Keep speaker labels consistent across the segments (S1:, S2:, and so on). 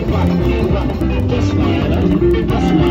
S1: Thank you.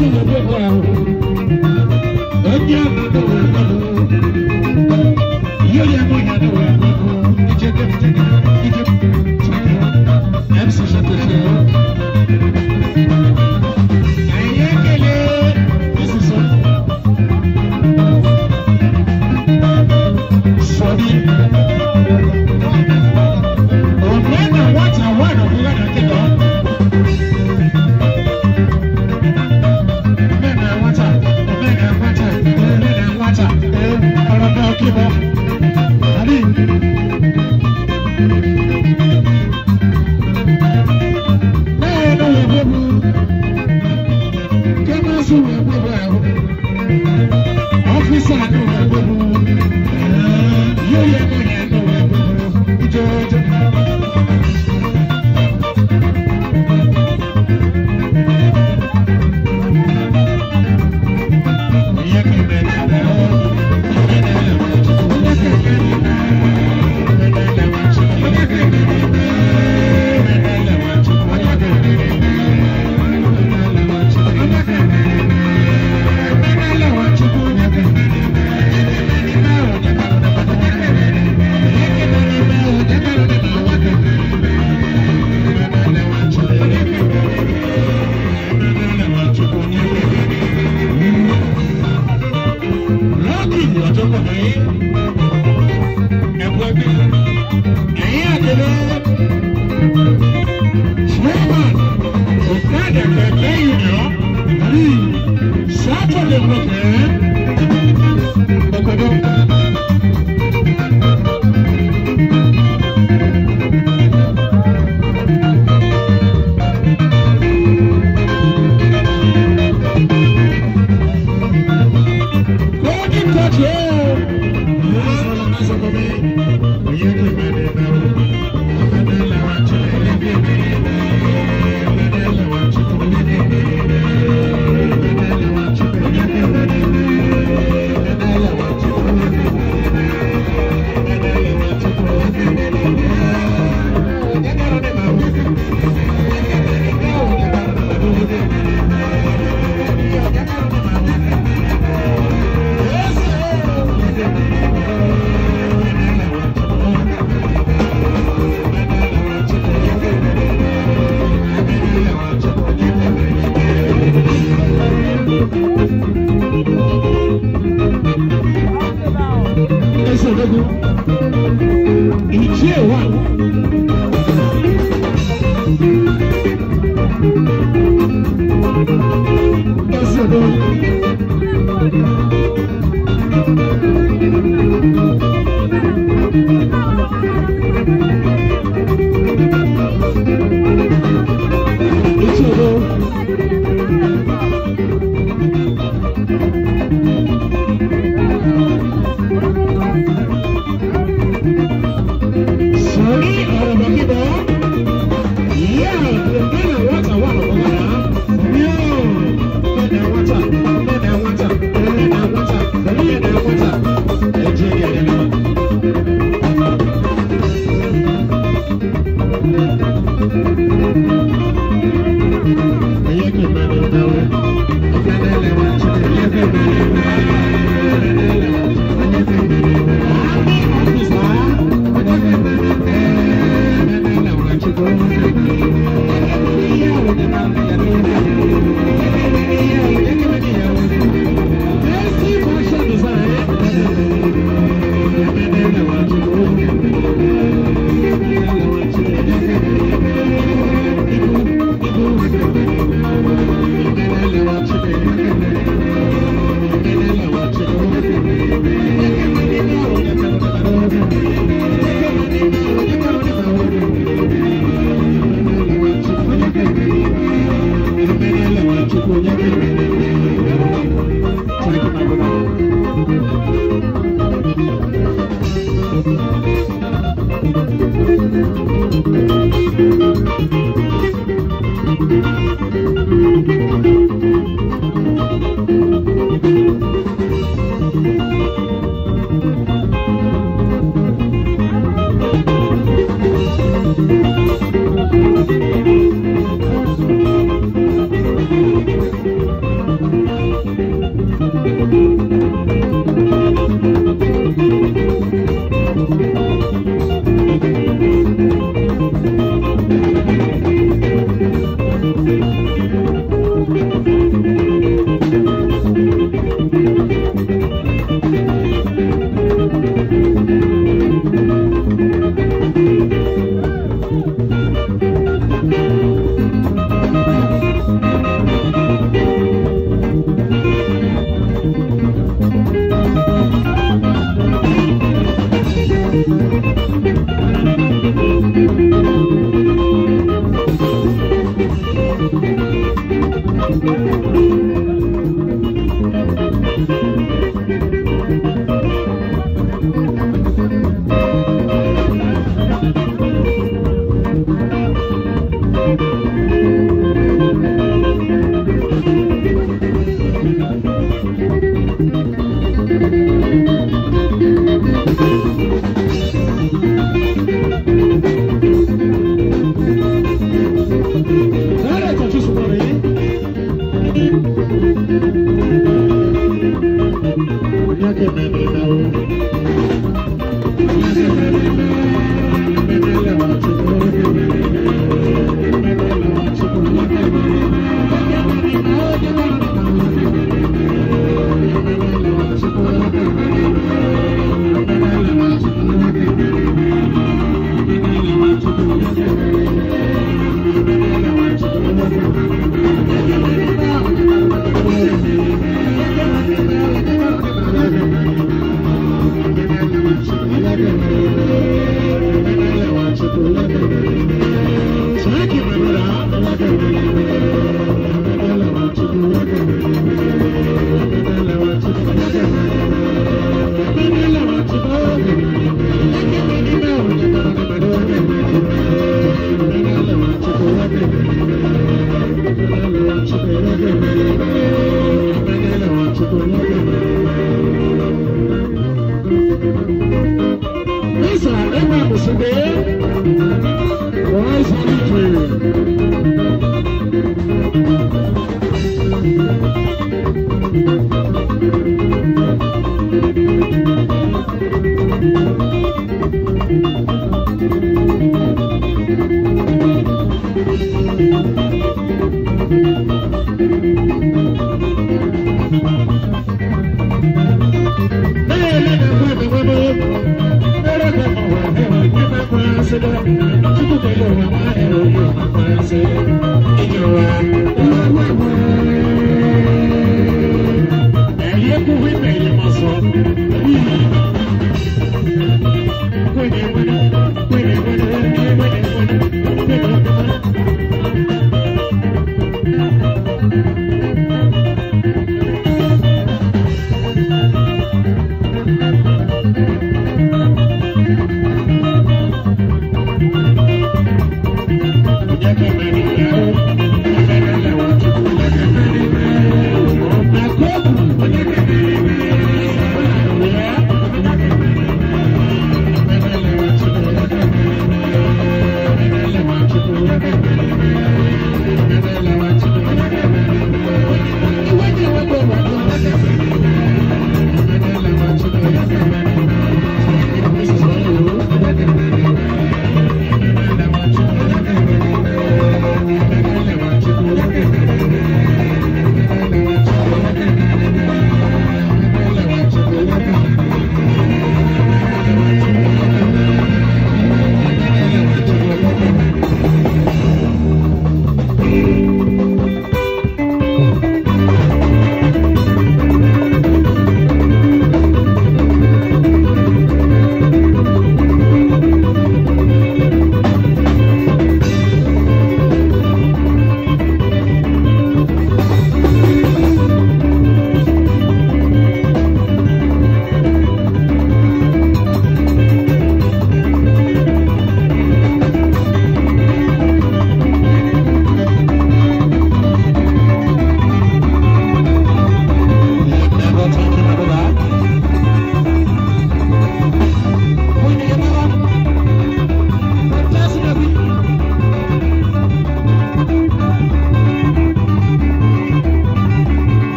S1: Golden Thank you.